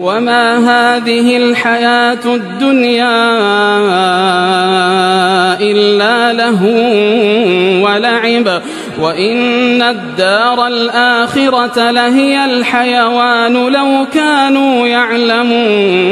وما هذه الحياة الدنيا إلا له ولعب وإن الدار الآخرة لهي الحيوان لو كانوا يعلمون